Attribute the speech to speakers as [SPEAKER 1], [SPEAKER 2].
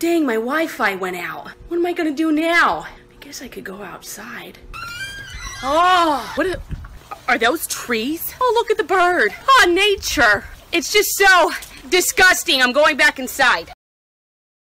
[SPEAKER 1] Dang, my Wi-Fi went out. What am I gonna do now? I guess I could go outside. Oh, what are, are those trees? Oh, look at the bird. Oh, nature. It's just so disgusting. I'm going back inside.